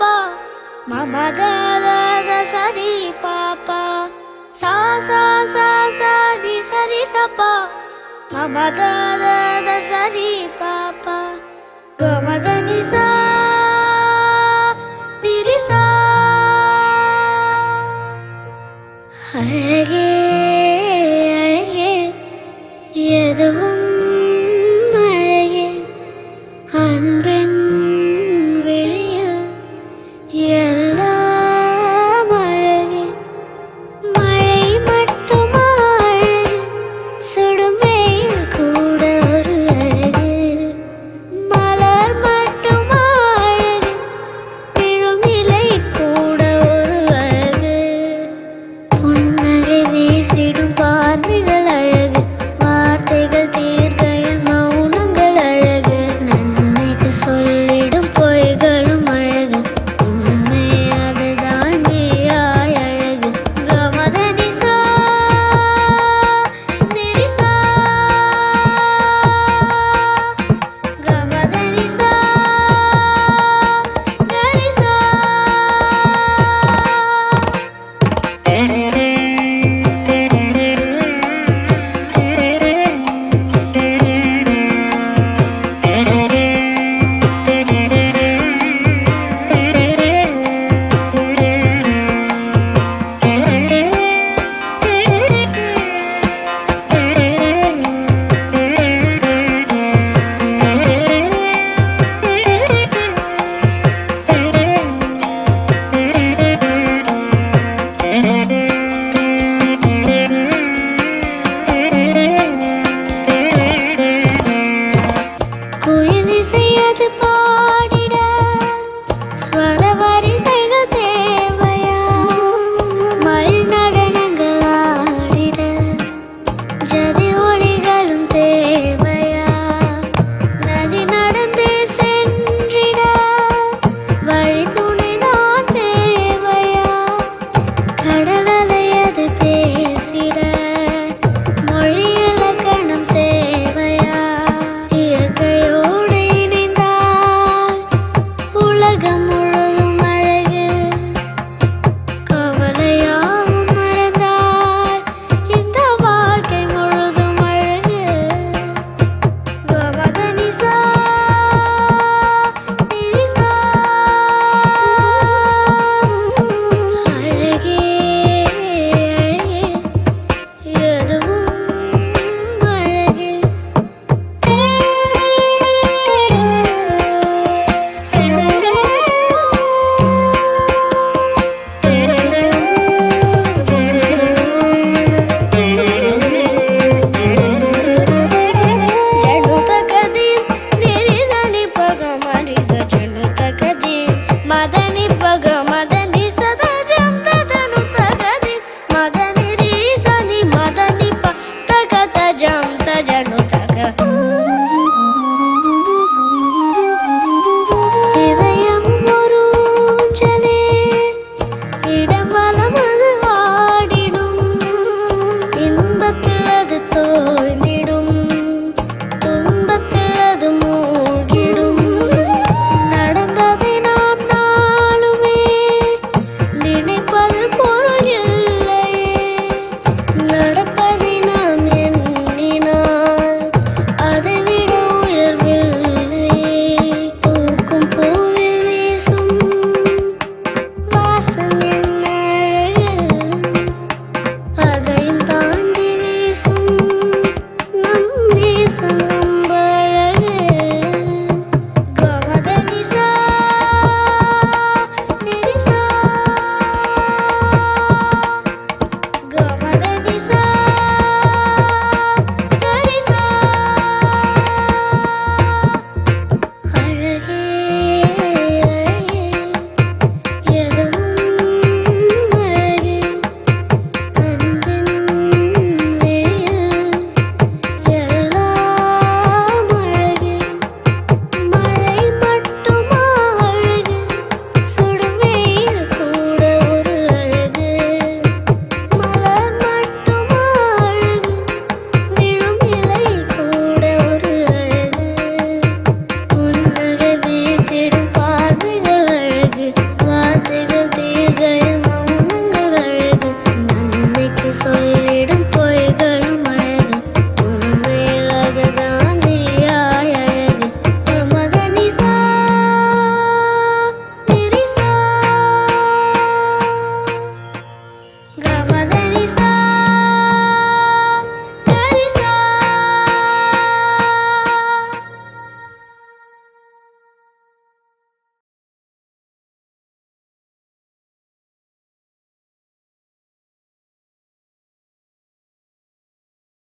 पापा मम द सरि पापा सा सा सा सा नि सरि सपा मम द सरि पापा गमदनि सा திரிசா அழகே அழகே எதுவும் அழகே அன்பென் 所以